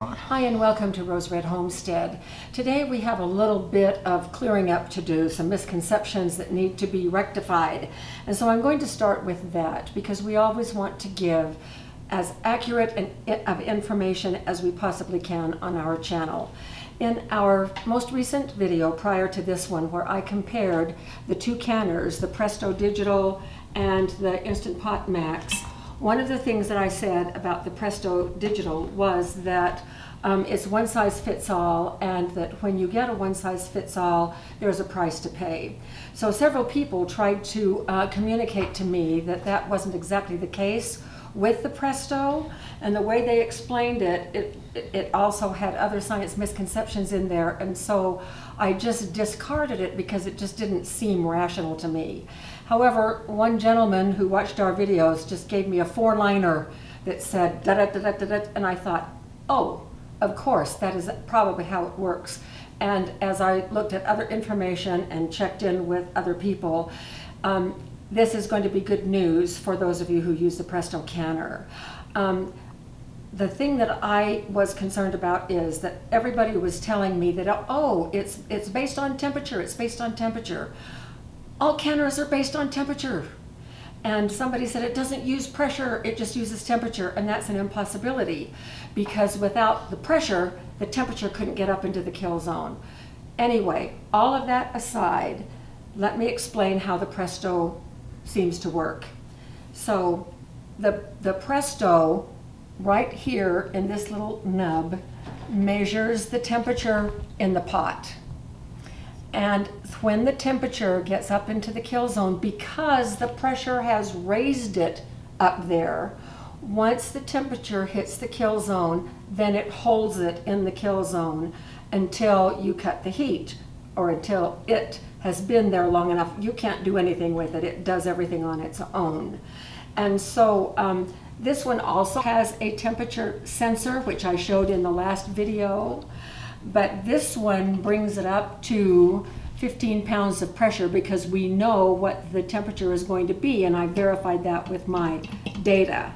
Hi and welcome to RoseRed Homestead. Today we have a little bit of clearing up to do, some misconceptions that need to be rectified. And so I'm going to start with that because we always want to give as accurate of information as we possibly can on our channel. In our most recent video prior to this one where I compared the two canners, the Presto Digital and the Instant Pot Max, one of the things that I said about the Presto Digital was that um, it's one size fits all and that when you get a one size fits all, there's a price to pay. So several people tried to uh, communicate to me that that wasn't exactly the case with the Presto and the way they explained it, it, it also had other science misconceptions in there and so I just discarded it because it just didn't seem rational to me. However, one gentleman who watched our videos just gave me a four-liner that said da da da da da, and I thought, oh, of course, that is probably how it works. And as I looked at other information and checked in with other people, um, this is going to be good news for those of you who use the Presto Canner. Um, the thing that I was concerned about is that everybody was telling me that, oh, it's, it's based on temperature, it's based on temperature all canners are based on temperature. And somebody said it doesn't use pressure, it just uses temperature, and that's an impossibility because without the pressure, the temperature couldn't get up into the kill zone. Anyway, all of that aside, let me explain how the Presto seems to work. So the, the Presto right here in this little nub measures the temperature in the pot. And when the temperature gets up into the kill zone, because the pressure has raised it up there, once the temperature hits the kill zone, then it holds it in the kill zone until you cut the heat or until it has been there long enough. You can't do anything with it. It does everything on its own. And so um, this one also has a temperature sensor, which I showed in the last video but this one brings it up to 15 pounds of pressure because we know what the temperature is going to be and I verified that with my data.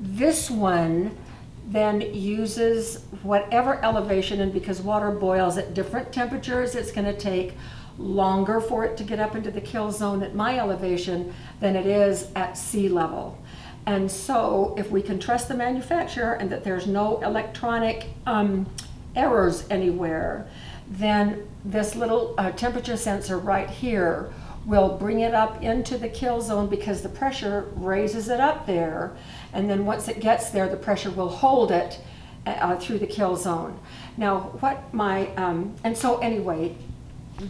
This one then uses whatever elevation and because water boils at different temperatures it's going to take longer for it to get up into the kill zone at my elevation than it is at sea level. And so if we can trust the manufacturer and that there's no electronic um, errors anywhere, then this little uh, temperature sensor right here will bring it up into the kill zone because the pressure raises it up there. And then once it gets there, the pressure will hold it uh, through the kill zone. Now, what my, um, and so anyway,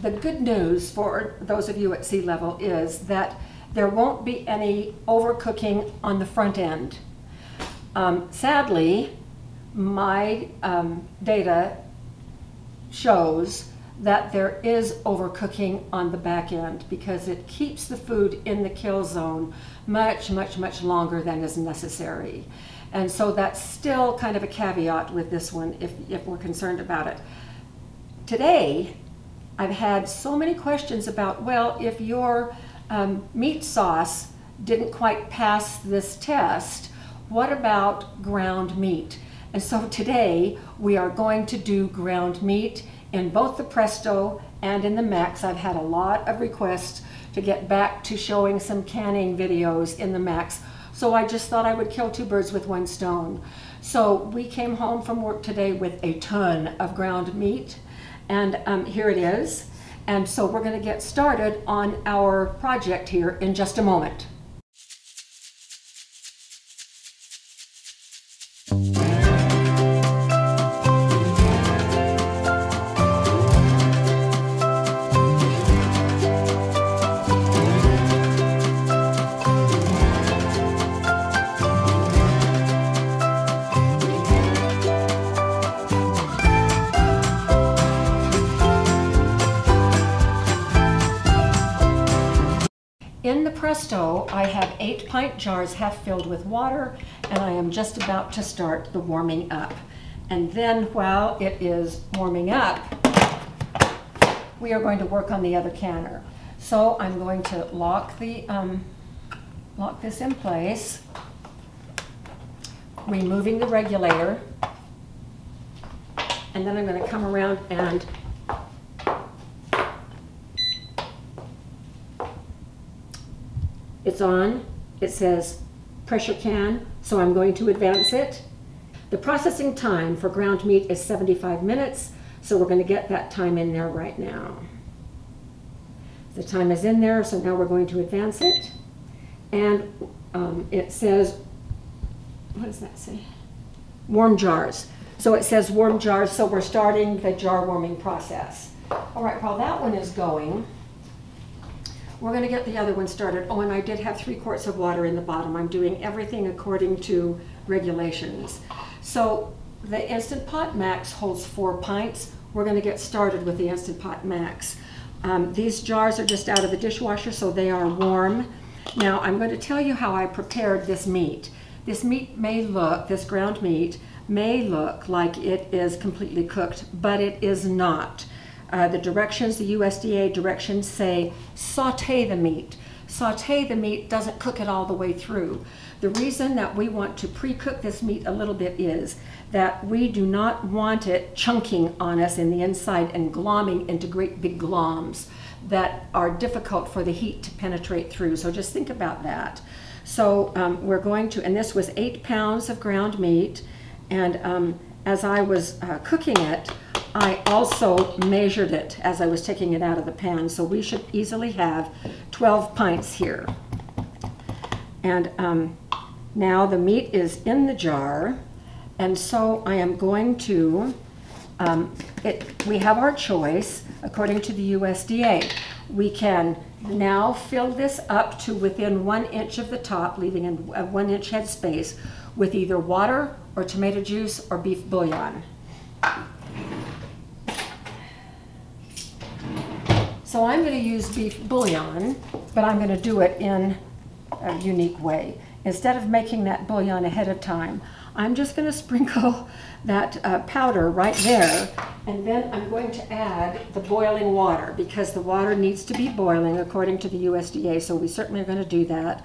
the good news for those of you at sea level is that there won't be any overcooking on the front end. Um, sadly, my um, data shows that there is overcooking on the back end because it keeps the food in the kill zone much, much, much longer than is necessary. And so that's still kind of a caveat with this one if, if we're concerned about it. Today, I've had so many questions about, well, if your um, meat sauce didn't quite pass this test, what about ground meat? And so today we are going to do ground meat in both the Presto and in the Max. I've had a lot of requests to get back to showing some canning videos in the Max. So I just thought I would kill two birds with one stone. So we came home from work today with a ton of ground meat and um, here it is. And so we're gonna get started on our project here in just a moment. In the Presto, I have eight pint jars half filled with water, and I am just about to start the warming up. And then while it is warming up, we are going to work on the other canner. So I'm going to lock the um, lock this in place, removing the regulator, And then I'm gonna come around and it's on. It says pressure can, so I'm going to advance it. The processing time for ground meat is 75 minutes, so we're gonna get that time in there right now. The time is in there, so now we're going to advance it. And um, it says, what does that say? Warm jars. So it says warm jars, so we're starting the jar warming process. All right, while that one is going, we're gonna get the other one started. Oh, and I did have three quarts of water in the bottom. I'm doing everything according to regulations. So the Instant Pot Max holds four pints. We're gonna get started with the Instant Pot Max. Um, these jars are just out of the dishwasher, so they are warm. Now, I'm going to tell you how I prepared this meat. This meat may look, this ground meat, may look like it is completely cooked, but it is not. Uh, the directions, the USDA directions say saute the meat. Saute the meat doesn't cook it all the way through. The reason that we want to pre-cook this meat a little bit is that we do not want it chunking on us in the inside and glomming into great big gloms that are difficult for the heat to penetrate through. So just think about that. So um, we're going to, and this was eight pounds of ground meat, and um, as I was uh, cooking it, I also measured it as I was taking it out of the pan. So we should easily have 12 pints here. And um, now the meat is in the jar. And so I am going to, um, it, we have our choice according to the USDA. We can now fill this up to within one inch of the top, leaving a one inch head space with either water or tomato juice or beef bouillon. So I'm going to use beef bouillon, but I'm going to do it in a unique way. Instead of making that bouillon ahead of time, I'm just going to sprinkle that uh, powder right there and then I'm going to add the boiling water because the water needs to be boiling according to the USDA so we certainly are going to do that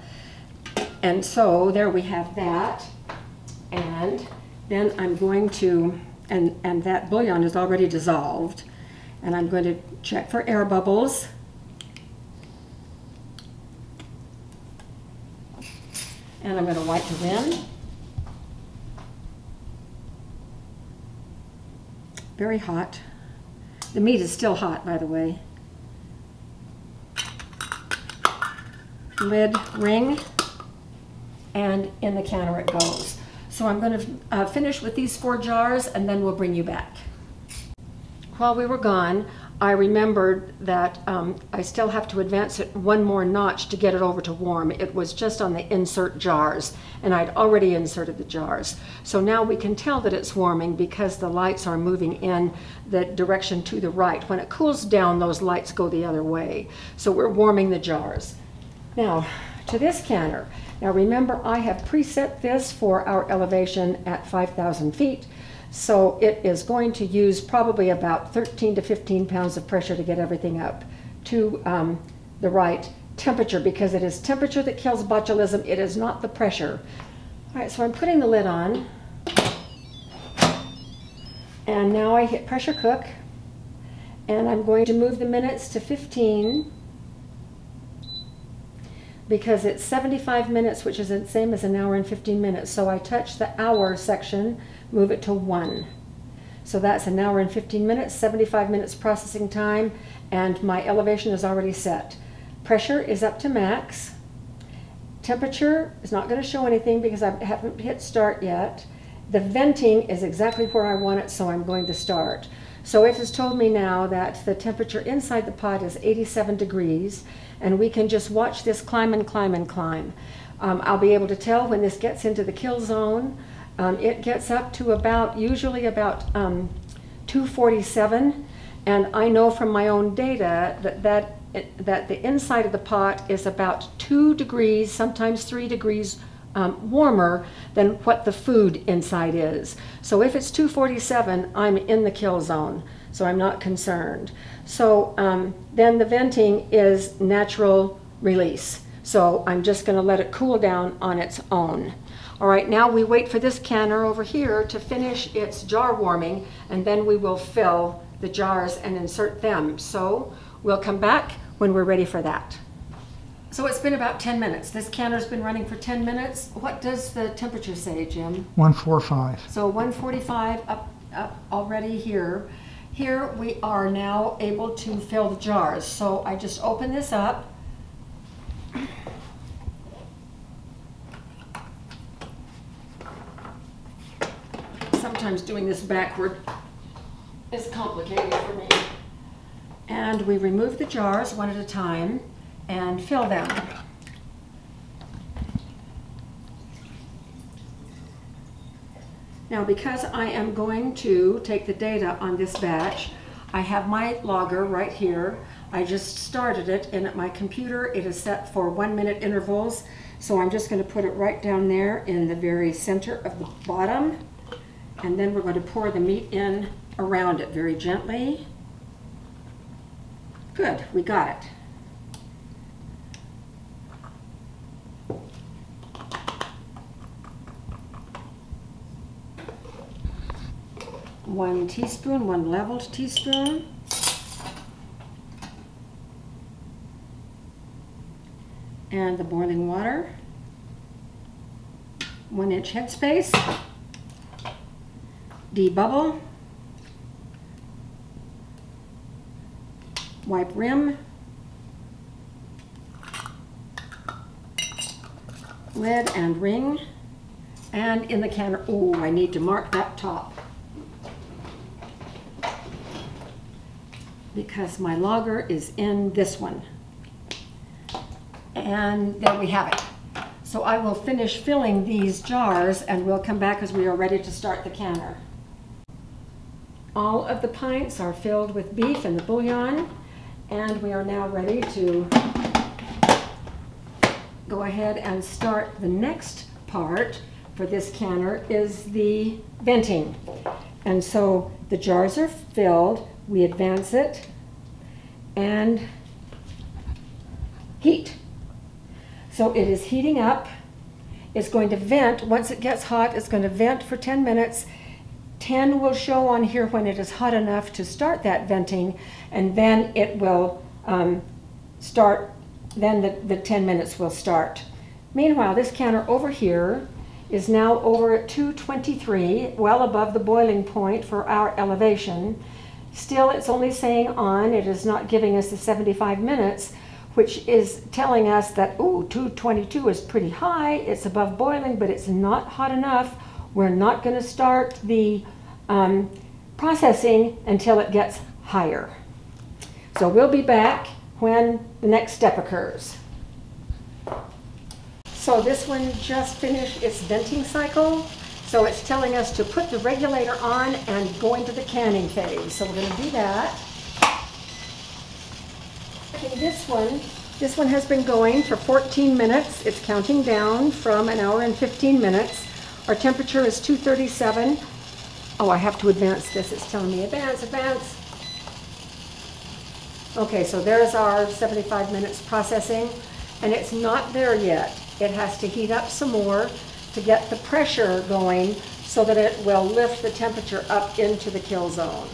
and so there we have that and then I'm going to and and that bouillon is already dissolved and I'm going to check for air bubbles and I'm going to wipe the rim Very hot. The meat is still hot, by the way. Lid ring, and in the counter it goes. So I'm going to uh, finish with these four jars, and then we'll bring you back. While we were gone, I remembered that um, I still have to advance it one more notch to get it over to warm. It was just on the insert jars, and I'd already inserted the jars. So now we can tell that it's warming because the lights are moving in the direction to the right. When it cools down, those lights go the other way. So we're warming the jars. Now, to this canner. Now remember, I have preset this for our elevation at 5,000 feet. So it is going to use probably about 13 to 15 pounds of pressure to get everything up to um, the right temperature because it is temperature that kills botulism. It is not the pressure. All right, so I'm putting the lid on. And now I hit pressure cook. And I'm going to move the minutes to 15 because it's 75 minutes, which is the same as an hour and 15 minutes. So I touch the hour section, move it to one. So that's an hour and 15 minutes, 75 minutes processing time, and my elevation is already set. Pressure is up to max. Temperature is not going to show anything because I haven't hit start yet. The venting is exactly where I want it, so I'm going to start. So it has told me now that the temperature inside the pot is 87 degrees and we can just watch this climb and climb and climb. Um, I'll be able to tell when this gets into the kill zone. Um, it gets up to about, usually about um, 247, and I know from my own data that, that, that the inside of the pot is about two degrees, sometimes three degrees um, warmer than what the food inside is. So if it's 247, I'm in the kill zone, so I'm not concerned. So um, then the venting is natural release. So I'm just going to let it cool down on its own. All right, now we wait for this canner over here to finish its jar warming, and then we will fill the jars and insert them. So we'll come back when we're ready for that. So it's been about 10 minutes. This canner's been running for 10 minutes. What does the temperature say, Jim? 145. So 145 up, up already here. Here we are now able to fill the jars. So I just open this up. Sometimes doing this backward is complicated for me. And we remove the jars one at a time and fill them. Now, because I am going to take the data on this batch, I have my logger right here. I just started it and at my computer it is set for one minute intervals. So I'm just going to put it right down there in the very center of the bottom. And then we're going to pour the meat in around it very gently. Good, we got it. One teaspoon, one leveled teaspoon. And the boiling water. One inch headspace. Debubble. Wipe rim. Lid and ring. And in the canner, oh, I need to mark that top. because my logger is in this one. And there we have it. So I will finish filling these jars and we'll come back as we are ready to start the canner. All of the pints are filled with beef and the bouillon and we are now ready to go ahead and start the next part for this canner is the venting. And so the jars are filled, we advance it and heat. So it is heating up. It's going to vent. Once it gets hot, it's going to vent for 10 minutes. 10 will show on here when it is hot enough to start that venting, and then it will um, start, then the, the 10 minutes will start. Meanwhile, this canner over here is now over at 223, well above the boiling point for our elevation. Still, it's only saying on, it is not giving us the 75 minutes, which is telling us that, ooh, 222 is pretty high, it's above boiling, but it's not hot enough. We're not gonna start the um, processing until it gets higher. So we'll be back when the next step occurs. So this one just finished its venting cycle. So it's telling us to put the regulator on and go into the canning phase. So we're going to do that. Okay, this one, this one has been going for 14 minutes. It's counting down from an hour and 15 minutes. Our temperature is 237. Oh, I have to advance this. It's telling me advance, advance. Okay, so there's our 75 minutes processing, and it's not there yet. It has to heat up some more to get the pressure going so that it will lift the temperature up into the kill zone.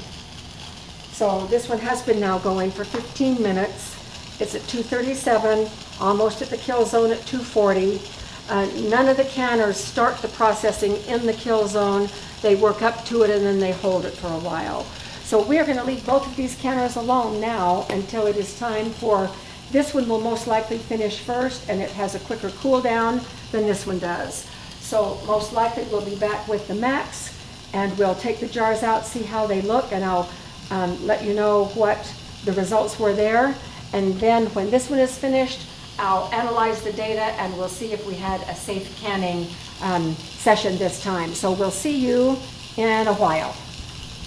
So this one has been now going for 15 minutes. It's at 237, almost at the kill zone at 240. Uh, none of the canners start the processing in the kill zone. They work up to it and then they hold it for a while. So we're going to leave both of these canners alone now until it is time for this one will most likely finish first and it has a quicker cool down than this one does. So most likely we'll be back with the max and we'll take the jars out, see how they look, and I'll um, let you know what the results were there. And then when this one is finished, I'll analyze the data and we'll see if we had a safe canning um, session this time. So we'll see you in a while.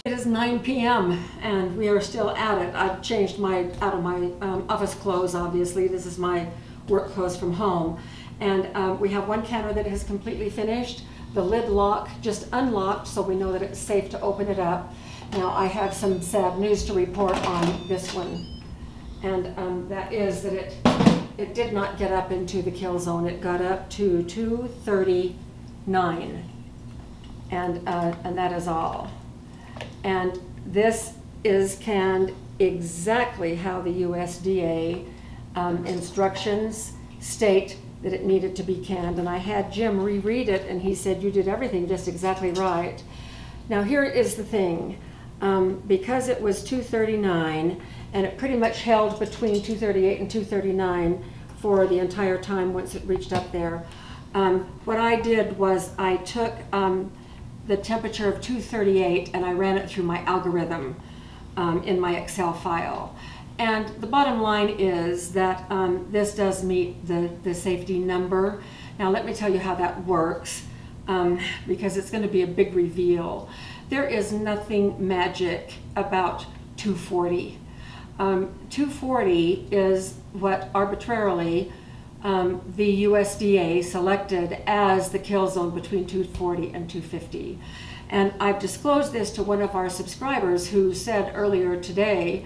It is 9 p.m. and we are still at it. I've changed my out of my um, office clothes. Obviously, this is my work clothes from home, and um, we have one canner that is completely finished. The lid lock just unlocked, so we know that it's safe to open it up. Now I have some sad news to report on this one, and um, that is that it it did not get up into the kill zone. It got up to 239. And, uh, and that is all. And this is canned exactly how the USDA um, instructions state that it needed to be canned. And I had Jim reread it, and he said, You did everything just exactly right. Now, here is the thing um, because it was 239, and it pretty much held between 238 and 239 for the entire time once it reached up there. Um, what I did was I took um, the temperature of 238 and I ran it through my algorithm um, in my Excel file. And the bottom line is that um, this does meet the, the safety number. Now let me tell you how that works um, because it's going to be a big reveal. There is nothing magic about 240. Um, 240 is what arbitrarily um, the USDA selected as the kill zone between 240 and 250. And I've disclosed this to one of our subscribers who said earlier today,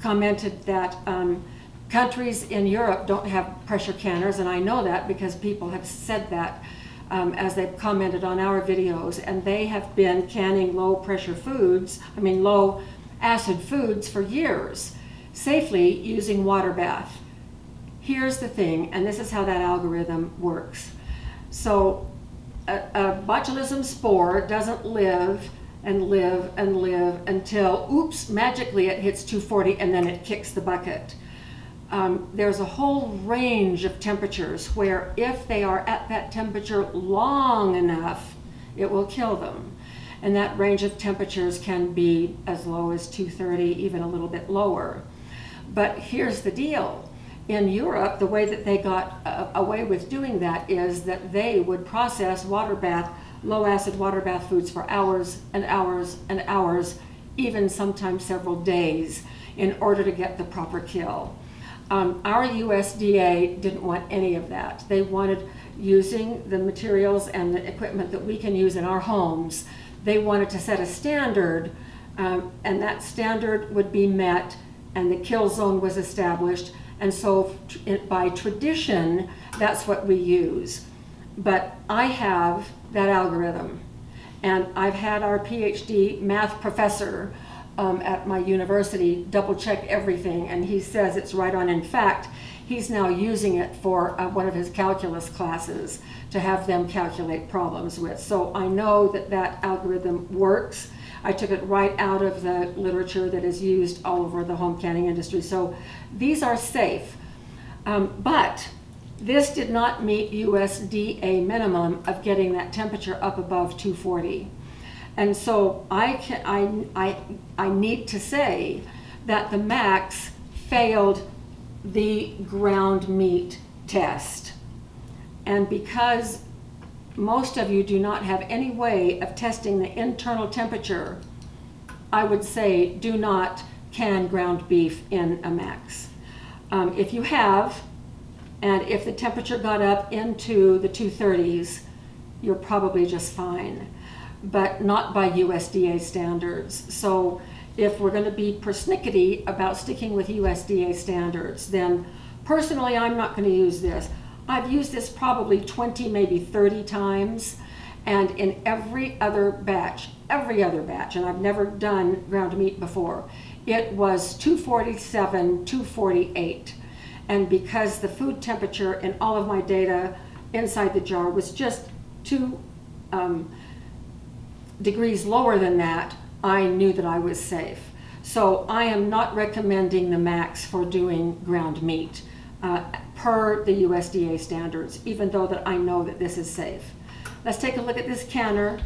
commented that um, countries in Europe don't have pressure canners, and I know that because people have said that um, as they've commented on our videos, and they have been canning low pressure foods, I mean low acid foods for years, safely using water bath. Here's the thing, and this is how that algorithm works. So a, a botulism spore doesn't live and live and live until, oops, magically it hits 240 and then it kicks the bucket. Um, there's a whole range of temperatures where if they are at that temperature long enough, it will kill them. And that range of temperatures can be as low as 230, even a little bit lower. But here's the deal. In Europe, the way that they got uh, away with doing that is that they would process water bath low acid water bath foods for hours and hours and hours, even sometimes several days, in order to get the proper kill. Um, our USDA didn't want any of that. They wanted using the materials and the equipment that we can use in our homes. They wanted to set a standard, um, and that standard would be met, and the kill zone was established. And so, by tradition, that's what we use. But I have that algorithm. And I've had our PhD math professor um, at my university double check everything, and he says it's right on. In fact, he's now using it for uh, one of his calculus classes to have them calculate problems with. So I know that that algorithm works. I took it right out of the literature that is used all over the home canning industry. So these are safe. Um, but this did not meet USDA minimum of getting that temperature up above 240. And so I, can, I, I, I need to say that the max failed the ground meat test. And because most of you do not have any way of testing the internal temperature, I would say do not can ground beef in a max. Um, if you have, and if the temperature got up into the 230s, you're probably just fine, but not by USDA standards. So if we're going to be persnickety about sticking with USDA standards, then personally I'm not going to use this. I've used this probably 20, maybe 30 times, and in every other batch, every other batch, and I've never done ground meat before, it was 247, 248. And because the food temperature in all of my data inside the jar was just two um, degrees lower than that, I knew that I was safe. So I am not recommending the max for doing ground meat uh, per the USDA standards, even though that I know that this is safe. Let's take a look at this canner.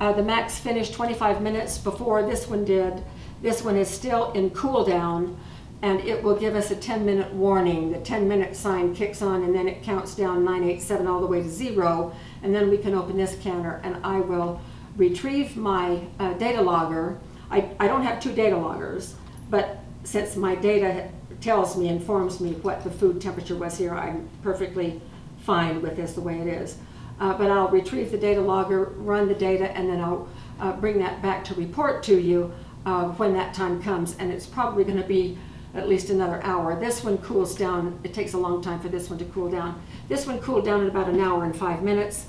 Uh, the max finished 25 minutes before this one did. This one is still in cool down and it will give us a 10 minute warning. The 10 minute sign kicks on and then it counts down 987 all the way to zero and then we can open this canner and I will retrieve my uh, data logger. I, I don't have two data loggers, but since my data tells me, informs me what the food temperature was here, I'm perfectly fine with this the way it is. Uh, but I'll retrieve the data logger, run the data, and then I'll uh, bring that back to report to you uh, when that time comes. And it's probably going to be at least another hour. This one cools down, it takes a long time for this one to cool down. This one cooled down in about an hour and five minutes.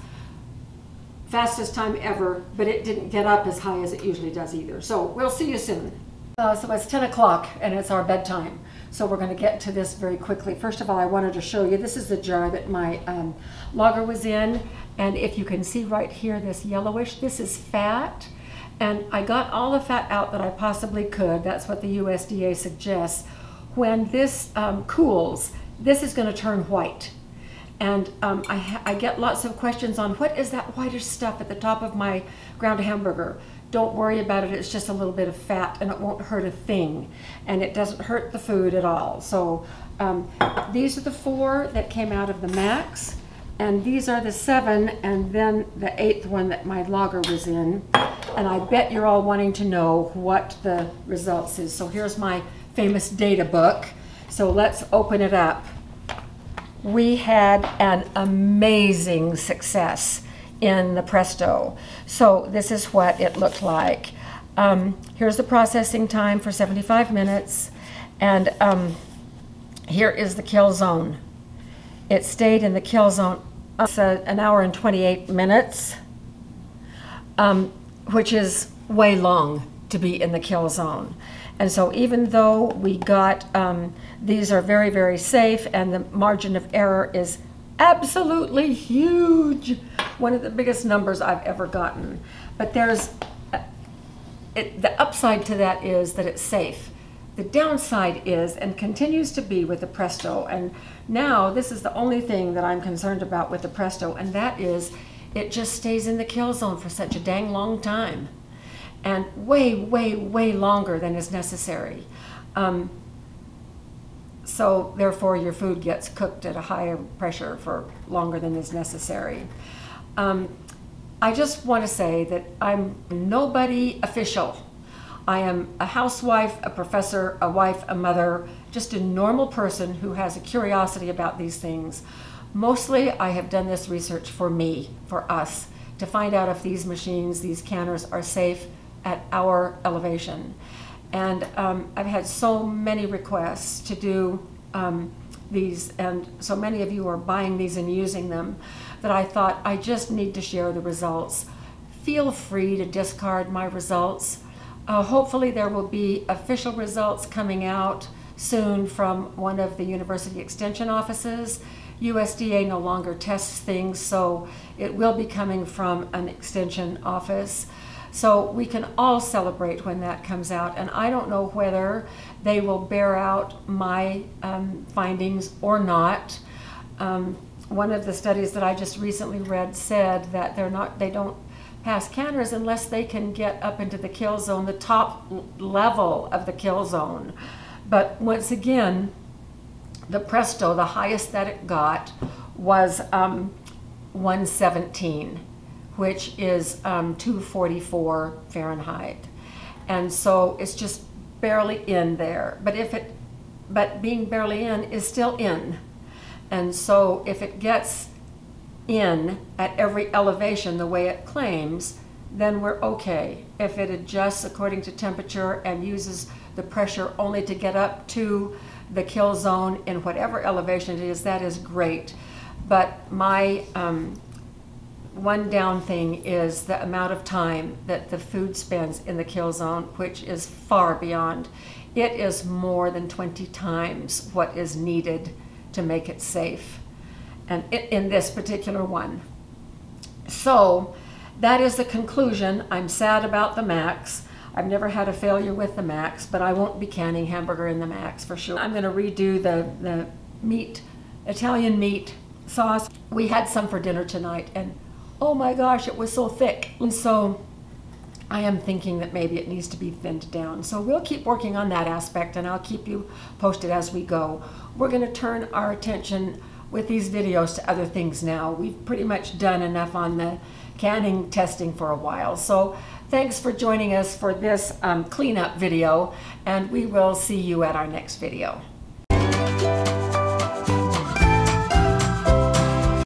fastest time ever, but it didn't get up as high as it usually does either. So we'll see you soon. Uh, so it's 10 o'clock and it's our bedtime. So we're going to get to this very quickly. First of all, I wanted to show you, this is the jar that my um, logger was in. And if you can see right here, this yellowish, this is fat. And I got all the fat out that I possibly could. That's what the USDA suggests. When this um, cools, this is going to turn white. And um, I, I, get lots of questions on what is that whitish stuff at the top of my ground hamburger. Don't worry about it, it's just a little bit of fat and it won't hurt a thing. And it doesn't hurt the food at all. So um, these are the four that came out of the max. And these are the seven, and then the eighth one that my logger was in. And I bet you're all wanting to know what the results is. So here's my famous data book. So let's open it up we had an amazing success in the Presto. So this is what it looked like. Um, here's the processing time for 75 minutes, and um, here is the kill zone. It stayed in the kill zone uh, an hour and 28 minutes, um, which is way long to be in the kill zone. And so even though we got, um, these are very, very safe and the margin of error is absolutely huge. One of the biggest numbers I've ever gotten. But there's, uh, it, the upside to that is that it's safe. The downside is, and continues to be with the Presto, and now this is the only thing that I'm concerned about with the Presto, and that is it just stays in the kill zone for such a dang long time and way, way, way longer than is necessary. Um, so therefore your food gets cooked at a higher pressure for longer than is necessary. Um, I just want to say that I'm nobody official. I am a housewife, a professor, a wife, a mother, just a normal person who has a curiosity about these things. Mostly I have done this research for me, for us, to find out if these machines, these canners are safe at our elevation. And um, I've had so many requests to do um, these, and so many of you are buying these and using them, that I thought I just need to share the results. Feel free to discard my results. Uh, hopefully there will be official results coming out soon from one of the university extension offices. USDA no longer tests things, so it will be coming from an extension office. So we can all celebrate when that comes out. And I don't know whether they will bear out my um, findings or not. Um, one of the studies that I just recently read said that they're not, they don't pass canners unless they can get up into the kill zone, the top level of the kill zone. But once again, the Presto, the highest that it got was um, 117 which is um, 244 Fahrenheit. And so it's just barely in there. But if it, but being barely in is still in. And so if it gets in at every elevation the way it claims, then we're okay. If it adjusts according to temperature and uses the pressure only to get up to the kill zone in whatever elevation it is, that is great. But my um, one down thing is the amount of time that the food spends in the kill zone, which is far beyond. It is more than 20 times what is needed to make it safe, and in this particular one. So that is the conclusion. I'm sad about the Max. I've never had a failure with the Max, but I won't be canning hamburger in the Max for sure. I'm going to redo the, the meat, Italian meat sauce. We had some for dinner tonight, and oh my gosh, it was so thick. And so I am thinking that maybe it needs to be thinned down. So we'll keep working on that aspect and I'll keep you posted as we go. We're going to turn our attention with these videos to other things now. We've pretty much done enough on the canning testing for a while. So thanks for joining us for this um, cleanup video and we will see you at our next video.